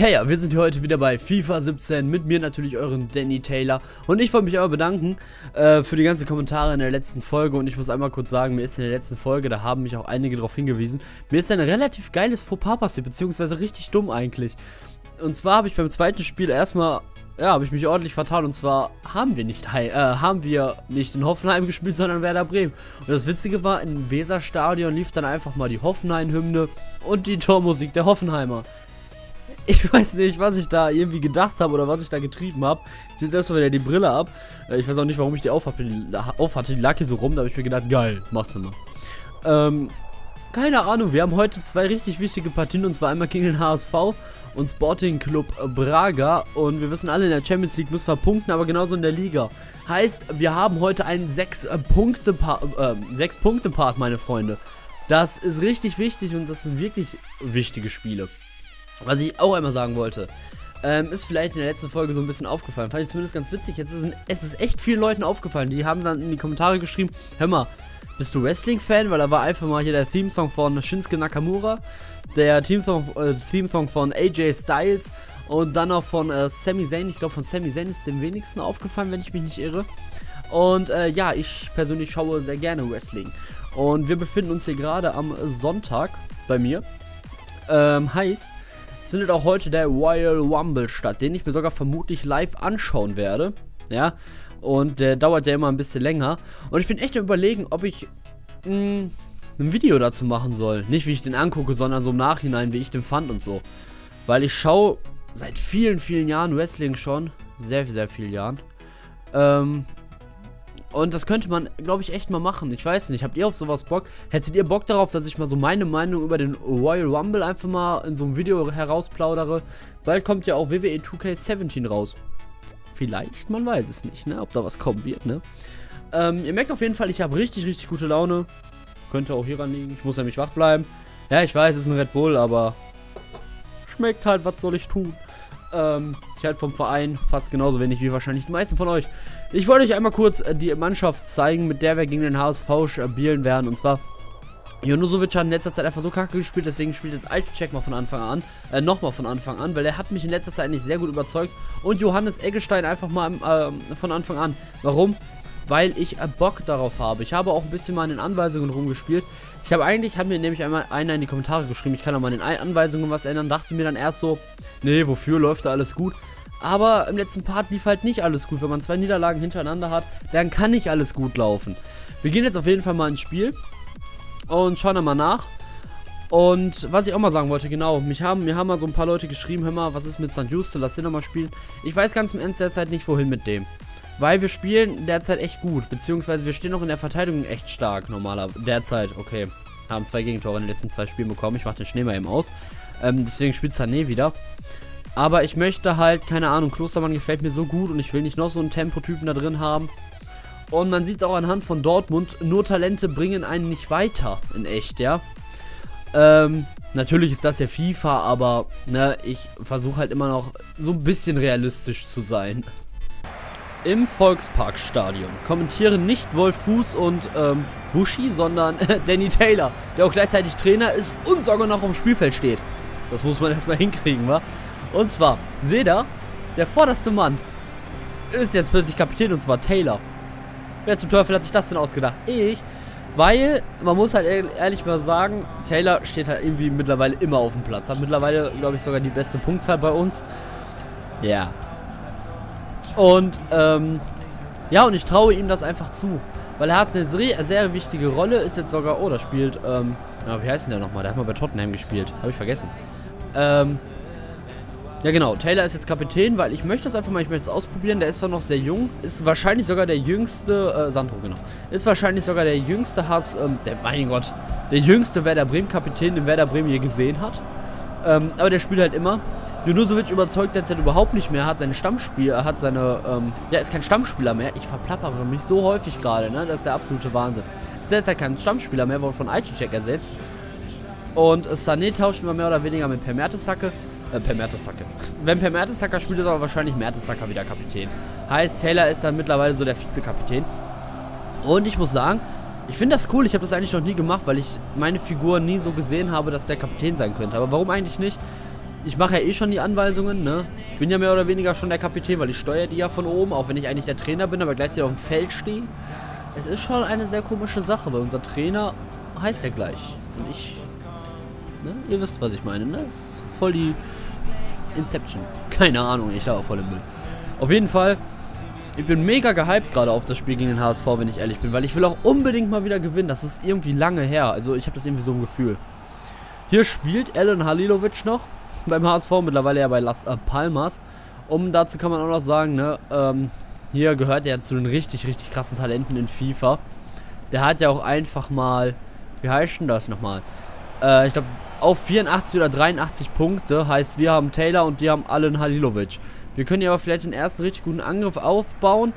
Hey ja, wir sind hier heute wieder bei FIFA 17 mit mir natürlich euren Danny Taylor und ich wollte mich aber bedanken äh, für die ganzen Kommentare in der letzten Folge und ich muss einmal kurz sagen, mir ist in der letzten Folge, da haben mich auch einige darauf hingewiesen, mir ist ein relativ geiles Fauxpas passiert, beziehungsweise richtig dumm eigentlich. Und zwar habe ich beim zweiten Spiel erstmal, ja, habe ich mich ordentlich vertan und zwar haben wir nicht, äh, haben wir nicht in Hoffenheim gespielt, sondern Werder Bremen. Und das Witzige war, im Weserstadion lief dann einfach mal die Hoffenheim-Hymne und die Tormusik der Hoffenheimer. Ich weiß nicht, was ich da irgendwie gedacht habe oder was ich da getrieben habe. Zieht erstmal wieder die Brille ab. Äh, ich weiß auch nicht, warum ich die aufhatte. Die, lag hier so rum. Da habe ich mir gedacht, geil, machst du mal. Ähm, keine Ahnung. Wir haben heute zwei richtig wichtige Partien. Und zwar einmal gegen den HSV und Sporting Club Braga. Und wir wissen alle, in der Champions League müssen wir punkten, aber genauso in der Liga. Heißt, wir haben heute einen 6-Punkte-Part, äh, 6 Punkte Part, meine Freunde. Das ist richtig wichtig und das sind wirklich wichtige Spiele. Was ich auch einmal sagen wollte, ähm, ist vielleicht in der letzten Folge so ein bisschen aufgefallen. Fand ich zumindest ganz witzig. Jetzt ist, es ist echt vielen Leuten aufgefallen. Die haben dann in die Kommentare geschrieben: Hör mal, bist du Wrestling-Fan? Weil da war einfach mal hier der Theme-Song von Shinsuke Nakamura, der Theme-Song äh, Theme von AJ Styles und dann auch von äh, Sami Zayn. Ich glaube, von Sami Zayn ist dem wenigsten aufgefallen, wenn ich mich nicht irre. Und äh, ja, ich persönlich schaue sehr gerne Wrestling. Und wir befinden uns hier gerade am Sonntag bei mir. Ähm, heißt, es findet auch heute der Royal Rumble statt, den ich mir sogar vermutlich live anschauen werde. Ja, und der dauert ja immer ein bisschen länger. Und ich bin echt am überlegen, ob ich mh, hm, ein Video dazu machen soll. Nicht wie ich den angucke, sondern so im Nachhinein, wie ich den fand und so. Weil ich schaue seit vielen, vielen Jahren Wrestling schon. Sehr, sehr vielen Jahren. Ähm, und das könnte man, glaube ich, echt mal machen. Ich weiß nicht, habt ihr auf sowas Bock? Hättet ihr Bock darauf, dass ich mal so meine Meinung über den Royal Rumble einfach mal in so einem Video herausplaudere? Bald kommt ja auch WWE 2K17 raus. Vielleicht, man weiß es nicht, ne? Ob da was kommen wird, ne? Ähm, ihr merkt auf jeden Fall, ich habe richtig, richtig gute Laune. Könnte auch hieran liegen. Ich muss nämlich wach bleiben. Ja, ich weiß, es ist ein Red Bull, aber schmeckt halt, was soll ich tun? Ähm, ich halte vom Verein fast genauso wenig wie wahrscheinlich die meisten von euch. Ich wollte euch einmal kurz äh, die Mannschaft zeigen, mit der wir gegen den HSV spielen werden. Und zwar, Jonusovic hat in letzter Zeit einfach so kacke gespielt, deswegen spielt jetzt Altcheck mal von Anfang an. Äh, nochmal von Anfang an, weil er hat mich in letzter Zeit eigentlich sehr gut überzeugt. Und Johannes Eggestein einfach mal äh, von Anfang an. Warum? Weil ich äh, Bock darauf habe. Ich habe auch ein bisschen mal in den Anweisungen rumgespielt. Ich habe eigentlich, hat mir nämlich einmal einer in die Kommentare geschrieben, ich kann auch mal in den Anweisungen was ändern. Dachte mir dann erst so, nee, wofür läuft da alles gut? Aber im letzten Part lief halt nicht alles gut. Wenn man zwei Niederlagen hintereinander hat, dann kann nicht alles gut laufen. Wir gehen jetzt auf jeden Fall mal ins Spiel und schauen dann mal nach. Und was ich auch mal sagen wollte, genau, mich haben, mir haben mal so ein paar Leute geschrieben, hör mal, was ist mit St. Juste, lass den nochmal spielen. Ich weiß ganz im Ernst derzeit nicht, wohin mit dem. Weil wir spielen derzeit echt gut, beziehungsweise wir stehen auch in der Verteidigung echt stark, normaler, derzeit, okay. Haben zwei Gegentore in den letzten zwei Spielen bekommen, ich mache den Schnee mal eben aus. Ähm, deswegen spielt Sané wieder. Aber ich möchte halt, keine Ahnung, Klostermann gefällt mir so gut und ich will nicht noch so einen Tempotypen da drin haben. Und man sieht auch anhand von Dortmund, nur Talente bringen einen nicht weiter in echt, ja. Ähm, natürlich ist das ja FIFA, aber ne, ich versuche halt immer noch so ein bisschen realistisch zu sein. Im Volksparkstadion kommentieren nicht Wolf Fuß und ähm, Bushi, sondern Danny Taylor, der auch gleichzeitig Trainer ist und sogar noch auf dem Spielfeld steht. Das muss man erstmal hinkriegen, wa? Und zwar, seht ihr, der vorderste Mann ist jetzt plötzlich Kapitän und zwar Taylor. Wer zum Teufel hat sich das denn ausgedacht? Ich. Weil, man muss halt ehrlich mal sagen, Taylor steht halt irgendwie mittlerweile immer auf dem Platz. Hat mittlerweile, glaube ich, sogar die beste Punktzahl bei uns. Ja. Und, ähm, ja, und ich traue ihm das einfach zu. Weil er hat eine sehr, sehr wichtige Rolle, ist jetzt sogar, oh, da spielt, ähm, ja, wie heißt denn der nochmal? Der hat mal bei Tottenham gespielt. Habe ich vergessen. Ähm, ja genau, Taylor ist jetzt Kapitän, weil ich möchte das einfach mal, ich möchte es ausprobieren. Der ist zwar noch sehr jung, ist wahrscheinlich sogar der jüngste, äh, Sandro, genau. Ist wahrscheinlich sogar der jüngste Hass, ähm, der, mein Gott, der jüngste Werder Bremen-Kapitän, den Werder Bremen je gesehen hat. Ähm, aber der spielt halt immer. Junusovic überzeugt derzeit überhaupt nicht mehr, hat sein Stammspiel, er hat seine, ähm, ja, ist kein Stammspieler mehr. Ich verplappere mich so häufig gerade, ne, das ist der absolute Wahnsinn. Ist derzeit kein Stammspieler mehr, wurde von Altschek ersetzt. Und Sané tauscht immer mehr oder weniger mit Per Mertesacker. Äh, per Mertesacker. Wenn Per Mertesacker spielt, ist aber wahrscheinlich Mertesacker wieder Kapitän. Heißt, Taylor ist dann mittlerweile so der Vizekapitän. Und ich muss sagen, ich finde das cool. Ich habe das eigentlich noch nie gemacht, weil ich meine Figur nie so gesehen habe, dass der Kapitän sein könnte. Aber warum eigentlich nicht? ich mache ja eh schon die Anweisungen, ne? Ich bin ja mehr oder weniger schon der Kapitän, weil ich steuere die ja von oben, auch wenn ich eigentlich der Trainer bin, aber gleichzeitig auf dem Feld stehe. Es ist schon eine sehr komische Sache, weil unser Trainer heißt ja gleich. Und ich, ne? Ihr wisst, was ich meine, ne? Das ist voll die Inception. Keine Ahnung, ich laufe voll im Müll. Auf jeden Fall, ich bin mega gehypt gerade auf das Spiel gegen den HSV, wenn ich ehrlich bin, weil ich will auch unbedingt mal wieder gewinnen. Das ist irgendwie lange her. Also ich habe das irgendwie so ein Gefühl. Hier spielt Alan Halilovic noch beim HSV, mittlerweile ja bei Las Palmas. Um dazu kann man auch noch sagen, ne, ähm, hier gehört er zu den richtig, richtig krassen Talenten in FIFA. Der hat ja auch einfach mal, wie heißt denn das nochmal? Äh, ich glaube, auf 84 oder 83 Punkte, heißt wir haben Taylor und die haben Alan Halilovic. Wir können ja aber vielleicht den ersten richtig guten Angriff aufbauen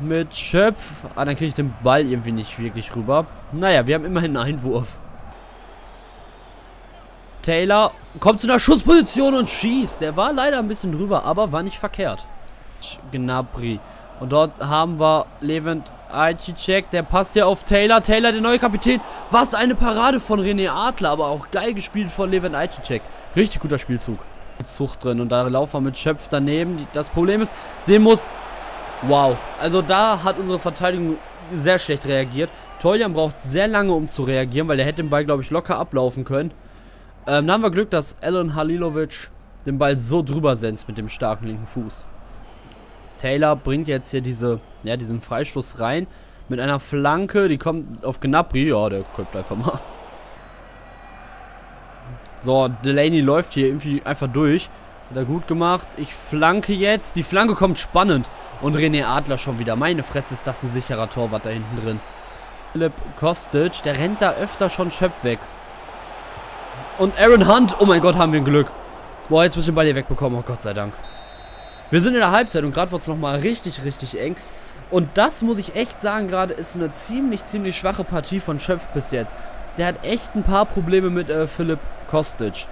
mit Schöpf. Ah, dann kriege ich den Ball irgendwie nicht wirklich rüber. Naja, wir haben immerhin einen Einwurf. Taylor kommt zu einer Schussposition und schießt. Der war leider ein bisschen drüber, aber war nicht verkehrt. Gnabry. Und dort haben wir Levent Aichicek, der passt hier auf Taylor. Taylor, der neue Kapitän. Was eine Parade von René Adler, aber auch geil gespielt von Levent Aichicek. Richtig guter Spielzug. Zucht drin und da laufen wir mit Schöpf daneben. Das Problem ist, den muss... Wow. Also da hat unsere Verteidigung sehr schlecht reagiert. Toljan braucht sehr lange, um zu reagieren, weil der hätte den Ball, glaube ich, locker ablaufen können. Ähm, da haben wir Glück, dass Alan Halilovic den Ball so drüber senzt mit dem starken linken Fuß. Taylor bringt jetzt hier diese, ja, diesen Freistoß rein. Mit einer Flanke, die kommt auf Gnabry. Ja, der köpft einfach mal. So, Delaney läuft hier irgendwie einfach durch. Hat er gut gemacht. Ich flanke jetzt. Die Flanke kommt spannend. Und René Adler schon wieder. Meine Fresse ist das ein sicherer Torwart da hinten drin. Philipp Kostic, der rennt da öfter schon Schöpf weg. Und Aaron Hunt. Oh mein Gott, haben wir ein Glück. Boah, jetzt müssen wir den Ball hier wegbekommen. Oh Gott sei Dank. Wir sind in der Halbzeit und gerade wird es nochmal richtig, richtig eng. Und das muss ich echt sagen, gerade ist eine ziemlich, ziemlich schwache Partie von Schöpf bis jetzt. Der hat echt ein paar Probleme mit äh, Philipp Kostic.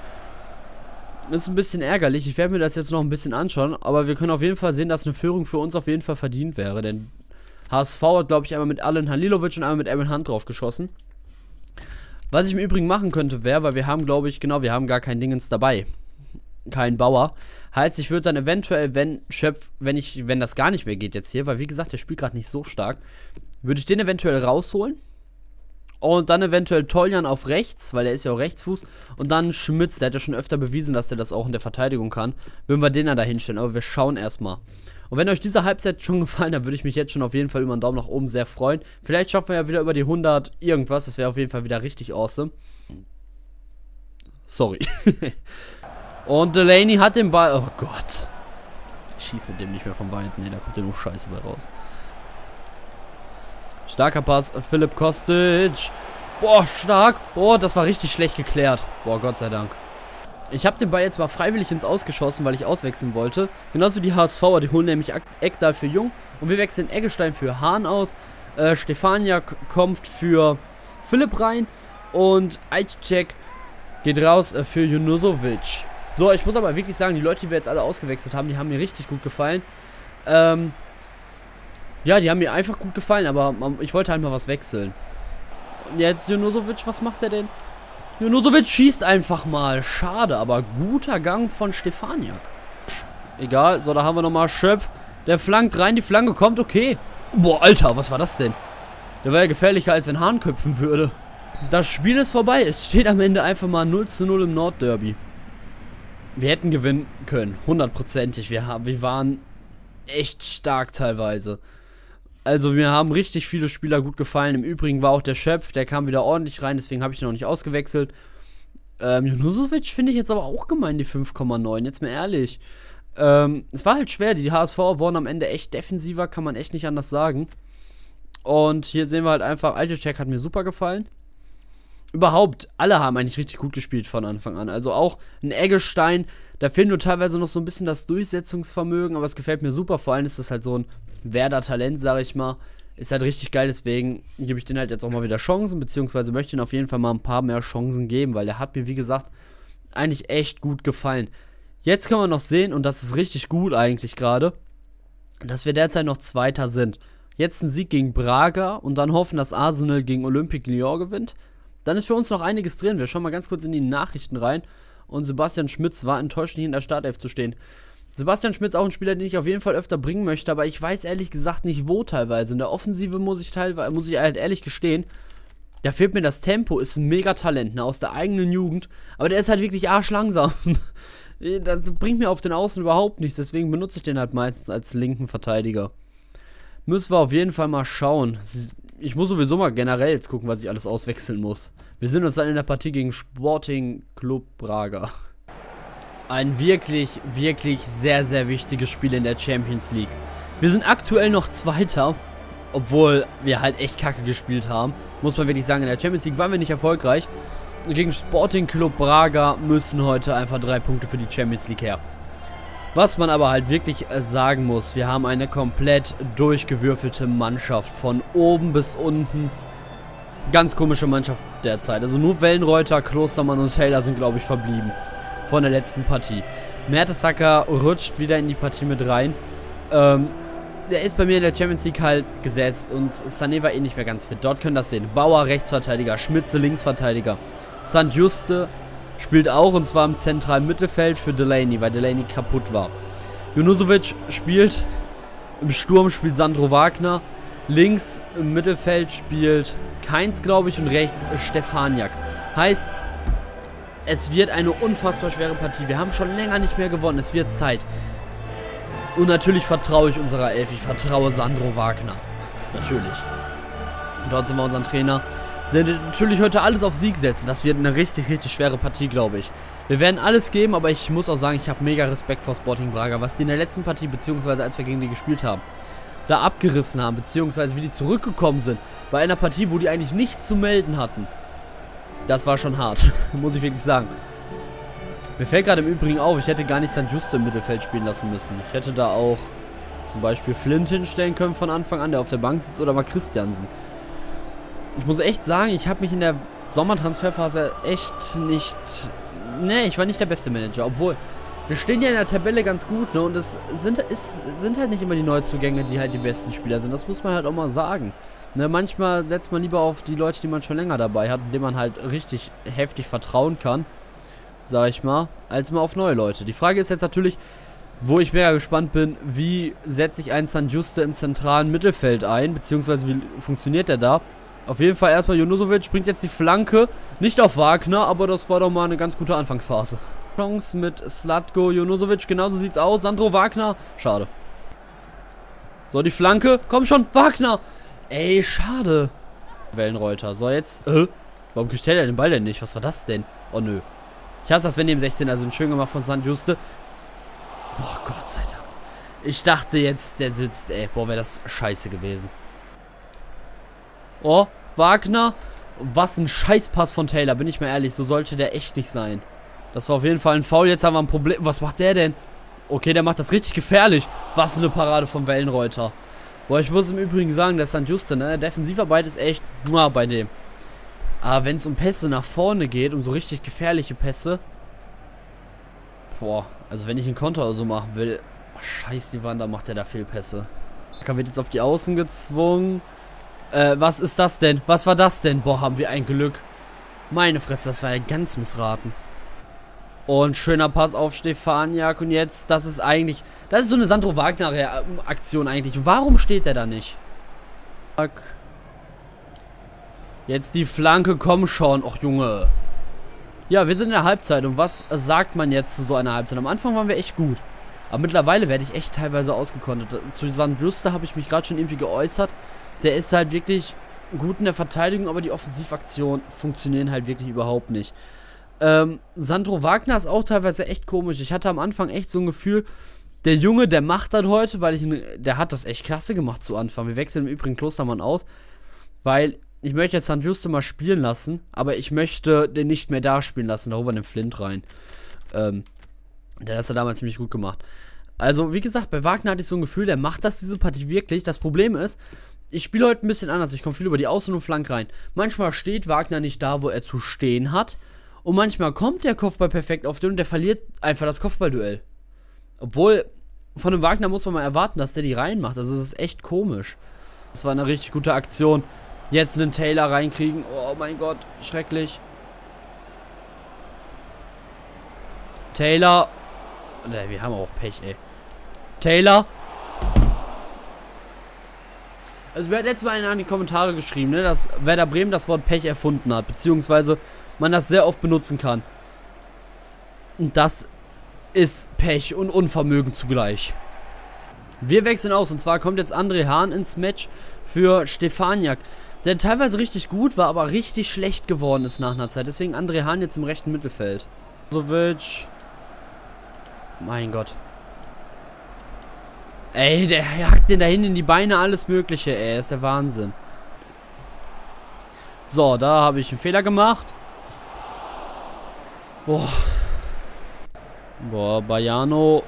Ist ein bisschen ärgerlich. Ich werde mir das jetzt noch ein bisschen anschauen. Aber wir können auf jeden Fall sehen, dass eine Führung für uns auf jeden Fall verdient wäre. Denn HSV hat, glaube ich, einmal mit Alan Halilovic und einmal mit Aaron Hunt drauf geschossen. Was ich im Übrigen machen könnte, wäre, weil wir haben, glaube ich, genau, wir haben gar kein Dingens dabei. Kein Bauer. Heißt, ich würde dann eventuell, wenn Schöpf, wenn ich, wenn das gar nicht mehr geht jetzt hier, weil wie gesagt, der spielt gerade nicht so stark, würde ich den eventuell rausholen. Und dann eventuell Toljan auf rechts, weil er ist ja auch Rechtsfuß. Und dann Schmitz, der hat ja schon öfter bewiesen, dass er das auch in der Verteidigung kann. Würden wir den dann da hinstellen. Aber wir schauen erstmal. Und wenn euch diese Halbzeit schon gefallen hat, würde ich mich jetzt schon auf jeden Fall über einen Daumen nach oben sehr freuen. Vielleicht schaffen wir ja wieder über die 100 irgendwas. Das wäre auf jeden Fall wieder richtig awesome. Sorry. Und Delaney hat den Ball. Oh Gott. Ich schieß mit dem nicht mehr vom Weit. Ne, da kommt ja nur Scheiße bei raus. Starker Pass. Philipp Kostic. Boah, stark. Oh, das war richtig schlecht geklärt. Boah, Gott sei Dank. Ich habe den Ball jetzt mal freiwillig ins Ausgeschossen, weil ich auswechseln wollte. Genauso wie die HSVer, die holen nämlich Eckdal für Jung. Und wir wechseln Eggestein für Hahn aus. Äh, Stefaniak kommt für Philipp rein. Und Eitschek geht raus äh, für Junusovic. So, ich muss aber wirklich sagen, die Leute, die wir jetzt alle ausgewechselt haben, die haben mir richtig gut gefallen. Ähm, ja, die haben mir einfach gut gefallen, aber ich wollte halt mal was wechseln. Und jetzt Junusovic, was macht er denn? Junusovic schießt einfach mal. Schade, aber guter Gang von Stefaniak. Egal, so, da haben wir nochmal Schöpf. Der flankt rein, die Flanke kommt, okay. Boah, Alter, was war das denn? Der war ja gefährlicher, als wenn Hahn köpfen würde. Das Spiel ist vorbei. Es steht am Ende einfach mal 0 zu 0 im Nordderby. Wir hätten gewinnen können, hundertprozentig. Wir, wir waren echt stark teilweise. Also mir haben richtig viele Spieler gut gefallen. Im Übrigen war auch der Schöpf, der kam wieder ordentlich rein, deswegen habe ich ihn noch nicht ausgewechselt. Ähm, Junusovic finde ich jetzt aber auch gemein, die 5,9, jetzt mal ehrlich. Ähm, es war halt schwer, die HSV wurden am Ende echt defensiver, kann man echt nicht anders sagen. Und hier sehen wir halt einfach, Check hat mir super gefallen. Überhaupt, alle haben eigentlich richtig gut gespielt von Anfang an. Also auch ein Eggestein, da fehlt nur teilweise noch so ein bisschen das Durchsetzungsvermögen, aber es gefällt mir super. Vor allem ist das halt so ein Werder-Talent, sag ich mal. Ist halt richtig geil, deswegen gebe ich den halt jetzt auch mal wieder Chancen, beziehungsweise möchte ihn auf jeden Fall mal ein paar mehr Chancen geben, weil der hat mir, wie gesagt, eigentlich echt gut gefallen. Jetzt können wir noch sehen, und das ist richtig gut eigentlich gerade, dass wir derzeit noch Zweiter sind. Jetzt ein Sieg gegen Braga und dann hoffen, dass Arsenal gegen Olympique Lyon gewinnt. Dann ist für uns noch einiges drin. Wir schauen mal ganz kurz in die Nachrichten rein. und Sebastian Schmitz war enttäuscht, nicht in der Startelf zu stehen. Sebastian Schmitz auch ein Spieler, den ich auf jeden Fall öfter bringen möchte, aber ich weiß ehrlich gesagt nicht wo teilweise. In der Offensive muss ich teilweise, muss ich halt ehrlich gestehen, da fehlt mir das Tempo, ist ein Megatalent, ne, aus der eigenen Jugend, aber der ist halt wirklich arschlangsam. das bringt mir auf den Außen überhaupt nichts, deswegen benutze ich den halt meistens als linken Verteidiger. Müssen wir auf jeden Fall mal schauen. Ich muss sowieso mal generell jetzt gucken, was ich alles auswechseln muss. Wir sind uns dann in der Partie gegen Sporting Club Braga. Ein wirklich, wirklich sehr, sehr wichtiges Spiel in der Champions League. Wir sind aktuell noch Zweiter, obwohl wir halt echt kacke gespielt haben. Muss man wirklich sagen, in der Champions League waren wir nicht erfolgreich. Gegen Sporting Club Braga müssen heute einfach drei Punkte für die Champions League her. Was man aber halt wirklich sagen muss, wir haben eine komplett durchgewürfelte Mannschaft. Von oben bis unten. Ganz komische Mannschaft derzeit. Also nur Wellenreuter, Klostermann und Taylor sind, glaube ich, verblieben von der letzten Partie. Mertesacker rutscht wieder in die Partie mit rein. Ähm, der ist bei mir in der Champions League halt gesetzt und Sané war eh nicht mehr ganz fit. Dort können das sehen. Bauer Rechtsverteidiger, Schmitze Linksverteidiger. St. Juste spielt auch und zwar im zentralen Mittelfeld für Delaney, weil Delaney kaputt war. Junusovic spielt im Sturm spielt Sandro Wagner. Links im Mittelfeld spielt Keins, glaube ich, und rechts Stefaniak. Heißt, es wird eine unfassbar schwere Partie. Wir haben schon länger nicht mehr gewonnen. Es wird Zeit. Und natürlich vertraue ich unserer Elf. Ich vertraue Sandro Wagner. Natürlich. Und dort sind wir unseren Trainer. Natürlich heute alles auf Sieg setzen. Das wird eine richtig, richtig schwere Partie, glaube ich. Wir werden alles geben, aber ich muss auch sagen, ich habe mega Respekt vor Sporting Braga, was die in der letzten Partie, beziehungsweise als wir gegen die gespielt haben, da abgerissen haben, beziehungsweise wie die zurückgekommen sind. Bei einer Partie, wo die eigentlich nichts zu melden hatten. Das war schon hart, muss ich wirklich sagen. Mir fällt gerade im Übrigen auf, ich hätte gar nicht St. Just im Mittelfeld spielen lassen müssen. Ich hätte da auch zum Beispiel Flint hinstellen können von Anfang an, der auf der Bank sitzt, oder mal Christiansen. Ich muss echt sagen, ich habe mich in der Sommertransferphase echt nicht... Ne, ich war nicht der beste Manager, obwohl... Wir stehen ja in der Tabelle ganz gut, ne? Und es sind, ist, sind halt nicht immer die Neuzugänge, die halt die besten Spieler sind. Das muss man halt auch mal sagen. Ne, manchmal setzt man lieber auf die Leute, die man schon länger dabei hat, denen man halt richtig heftig vertrauen kann, sag ich mal, als mal auf neue Leute. Die Frage ist jetzt natürlich, wo ich mega gespannt bin, wie setze ich einen San Juste im zentralen Mittelfeld ein, beziehungsweise wie funktioniert der da? Auf jeden Fall erstmal Junusovic bringt jetzt die Flanke, nicht auf Wagner, aber das war doch mal eine ganz gute Anfangsphase. Chance mit Slatko Junusovic, genauso sieht's aus. Sandro Wagner, schade. So, die Flanke, komm schon, Wagner! Ey, schade. Wellenreuter. So, jetzt. Äh, warum kriegt der den Ball denn nicht? Was war das denn? Oh, nö. Ich hasse das, wenn die im 16er sind. Schön gemacht von St. Juste. Boah, Gott sei Dank. Ich dachte jetzt, der sitzt, ey. Boah, wäre das scheiße gewesen. Oh, Wagner. Was ein Scheißpass von Taylor, bin ich mal ehrlich. So sollte der echt nicht sein. Das war auf jeden Fall ein Foul. Jetzt haben wir ein Problem. Was macht der denn? Okay, der macht das richtig gefährlich. Was eine Parade vom Wellenreuter. Boah, ich muss im Übrigen sagen, der St. Juste, ne, Defensivarbeit ist echt muah, bei dem. Aber wenn es um Pässe nach vorne geht, um so richtig gefährliche Pässe. Boah, also wenn ich einen Konter oder so machen will. Oh, scheiß die Wand, da macht er da Fehlpässe. Kann wird jetzt auf die Außen gezwungen. Äh, was ist das denn? Was war das denn? Boah, haben wir ein Glück. Meine Fresse, das war ja ganz missraten. Und schöner Pass auf Stefaniak. Und jetzt, das ist eigentlich... Das ist so eine Sandro Wagner-Aktion eigentlich. Warum steht der da nicht? Jetzt die Flanke, komm schon. Och, Junge. Ja, wir sind in der Halbzeit. Und was sagt man jetzt zu so einer Halbzeit? Am Anfang waren wir echt gut. Aber mittlerweile werde ich echt teilweise ausgekontet. Zu St. Juste habe ich mich gerade schon irgendwie geäußert. Der ist halt wirklich gut in der Verteidigung, aber die Offensivaktionen funktionieren halt wirklich überhaupt nicht. Ähm, Sandro Wagner ist auch teilweise echt komisch. Ich hatte am Anfang echt so ein Gefühl, der Junge, der macht das heute, weil ich, der hat das echt klasse gemacht zu Anfang. Wir wechseln im Übrigen Klostermann aus, weil ich möchte jetzt St. Juste mal spielen lassen, aber ich möchte den nicht mehr da spielen lassen. Da holen wir den Flint rein. Ähm, der hat ja damals ziemlich gut gemacht. Also, wie gesagt, bei Wagner hatte ich so ein Gefühl, der macht das diese Partie wirklich. Das Problem ist, ich spiele heute ein bisschen anders. Ich komme viel über die Außen- und Flank rein. Manchmal steht Wagner nicht da, wo er zu stehen hat. Und manchmal kommt der Kopfball perfekt auf den und der verliert einfach das Kopfballduell. Obwohl, von dem Wagner muss man mal erwarten, dass der die reinmacht. Also, das ist echt komisch. Das war eine richtig gute Aktion. Jetzt einen Taylor reinkriegen. Oh mein Gott, schrecklich. Taylor. Ne, wir haben auch Pech, ey. Taylor. Also mir hat letztes Mal einer in die Kommentare geschrieben, ne, dass Werder Bremen das Wort Pech erfunden hat, beziehungsweise man das sehr oft benutzen kann. Und das ist Pech und Unvermögen zugleich. Wir wechseln aus und zwar kommt jetzt André Hahn ins Match für Stefaniak, der teilweise richtig gut war, aber richtig schlecht geworden ist nach einer Zeit. Deswegen André Hahn jetzt im rechten Mittelfeld. Sovic. Mein Gott. Ey, der jagt den da hinten in die Beine, alles mögliche, ey. Ist der Wahnsinn. So, da habe ich einen Fehler gemacht. Boah. Boah, Bayano.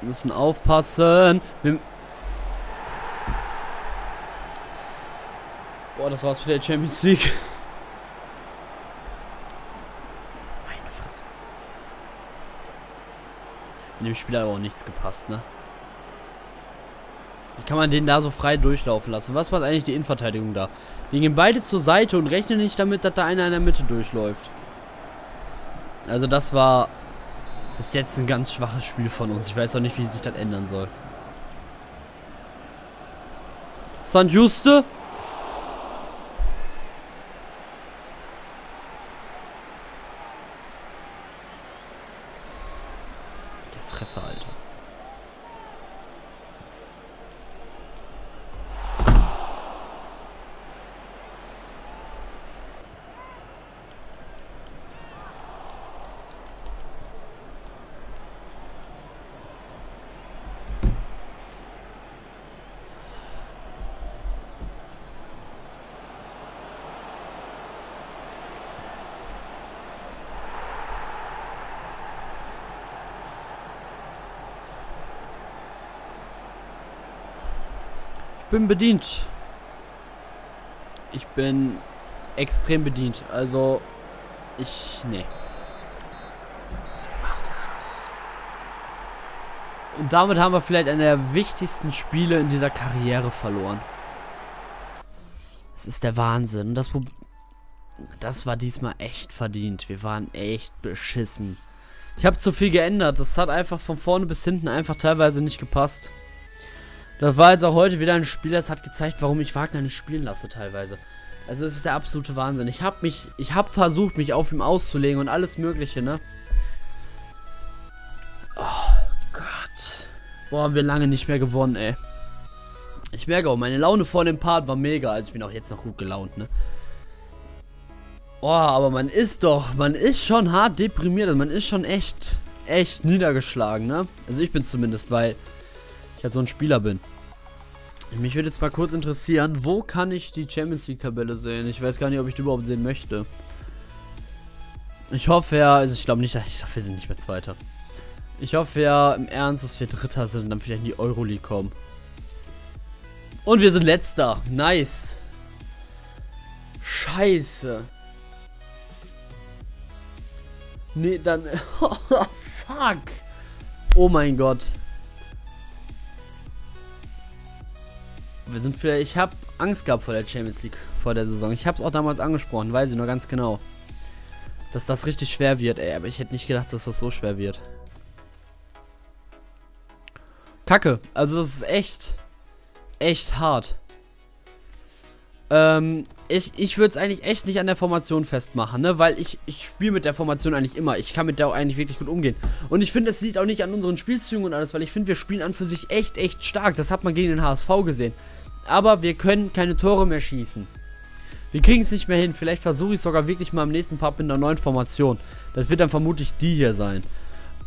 Müssen aufpassen. Boah, das war's mit der Champions League. Meine Fresse. In dem Spiel hat aber auch nichts gepasst, ne? Wie kann man den da so frei durchlaufen lassen? Was macht eigentlich die Innenverteidigung da? Die gehen beide zur Seite und rechnen nicht damit, dass da einer in der Mitte durchläuft. Also das war bis jetzt ein ganz schwaches Spiel von uns. Ich weiß auch nicht, wie sich das ändern soll. St. Juste. Der Fresse, Alter. Bin bedient. Ich bin extrem bedient. Also, ich, nee. Ach du Scheiße. Und damit haben wir vielleicht eine der wichtigsten Spiele in dieser Karriere verloren. Es ist der Wahnsinn. Und das, das war diesmal echt verdient. Wir waren echt beschissen. Ich habe zu viel geändert. Das hat einfach von vorne bis hinten einfach teilweise nicht gepasst. Das war jetzt auch heute wieder ein Spiel, das hat gezeigt, warum ich Wagner nicht spielen lasse teilweise. Also es ist der absolute Wahnsinn. Ich habe mich, ich habe versucht, mich auf ihm auszulegen und alles mögliche, ne? Oh Gott. Boah, haben wir lange nicht mehr gewonnen, ey. Ich merke auch, meine Laune vor dem Part war mega. Also ich bin auch jetzt noch gut gelaunt, ne? Boah, aber man ist doch, man ist schon hart deprimiert. Also man ist schon echt, echt niedergeschlagen, ne? Also ich bin zumindest, weil ich halt so ein Spieler bin. Mich würde jetzt mal kurz interessieren, wo kann ich die Champions League Tabelle sehen? Ich weiß gar nicht, ob ich die überhaupt sehen möchte. Ich hoffe ja, also ich glaube nicht, ich hoffe, wir sind nicht mehr Zweiter. Ich hoffe ja im Ernst, dass wir Dritter sind und dann vielleicht in die Euroleague kommen. Und wir sind Letzter. Nice. Scheiße. Nee, dann... Fuck. Oh mein Gott. Wir sind für. Ich habe Angst gehabt vor der Champions League vor der Saison. Ich habe es auch damals angesprochen, weiß ich nur ganz genau. Dass das richtig schwer wird, ey. Aber ich hätte nicht gedacht, dass das so schwer wird. Kacke. Also das ist echt. Echt hart. Ähm, ich, ich würde es eigentlich echt nicht an der Formation festmachen, ne? Weil ich, ich spiele mit der Formation eigentlich immer. Ich kann mit der auch eigentlich wirklich gut umgehen. Und ich finde, es liegt auch nicht an unseren Spielzügen und alles, weil ich finde, wir spielen an für sich echt, echt stark. Das hat man gegen den HSV gesehen. Aber wir können keine Tore mehr schießen. Wir kriegen es nicht mehr hin. Vielleicht versuche ich sogar wirklich mal im nächsten Part mit einer neuen Formation. Das wird dann vermutlich die hier sein.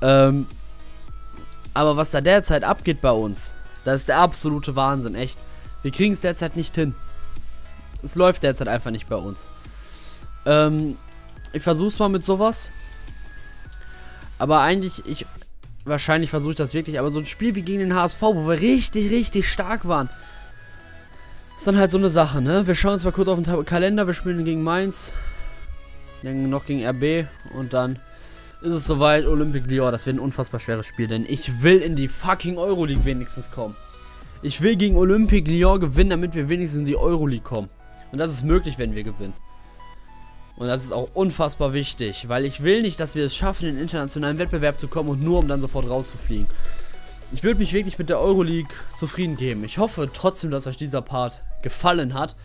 Ähm, aber was da derzeit abgeht bei uns, das ist der absolute Wahnsinn, echt. Wir kriegen es derzeit nicht hin. Es läuft derzeit einfach nicht bei uns. Ähm, ich versuche es mal mit sowas. Aber eigentlich, ich, wahrscheinlich versuche ich das wirklich, aber so ein Spiel wie gegen den HSV, wo wir richtig, richtig stark waren, ist dann halt so eine Sache, ne? Wir schauen uns mal kurz auf den Kalender, wir spielen gegen Mainz, dann noch gegen RB und dann ist es soweit, Olympic Lyon, das wird ein unfassbar schweres Spiel, denn ich will in die fucking Euroleague wenigstens kommen. Ich will gegen Olympic Lyon gewinnen, damit wir wenigstens in die Euroleague kommen. Und das ist möglich, wenn wir gewinnen. Und das ist auch unfassbar wichtig, weil ich will nicht, dass wir es schaffen, in den internationalen Wettbewerb zu kommen und nur um dann sofort rauszufliegen. Ich würde mich wirklich mit der Euroleague zufrieden geben. Ich hoffe trotzdem, dass euch dieser Part gefallen hat.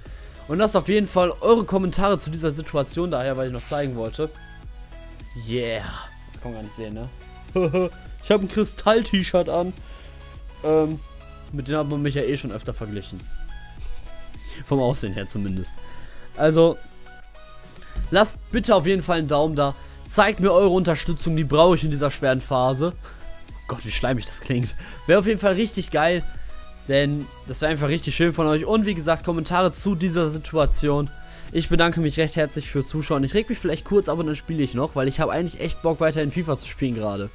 Und lasst auf jeden Fall eure Kommentare zu dieser Situation daher, weil ich noch zeigen wollte. Yeah. Das kann gar nicht sehen, ne? ich habe ein Kristall-T-Shirt an. Ähm, mit dem hat man mich ja eh schon öfter verglichen. Vom Aussehen her zumindest. Also, lasst bitte auf jeden Fall einen Daumen da. Zeigt mir eure Unterstützung, die brauche ich in dieser schweren Phase. Gott, wie schleimig das klingt. Wäre auf jeden Fall richtig geil. Denn das wäre einfach richtig schön von euch. Und wie gesagt, Kommentare zu dieser Situation. Ich bedanke mich recht herzlich fürs Zuschauen. Ich reg mich vielleicht kurz, aber dann spiele ich noch, weil ich habe eigentlich echt Bock, weiter in FIFA zu spielen gerade.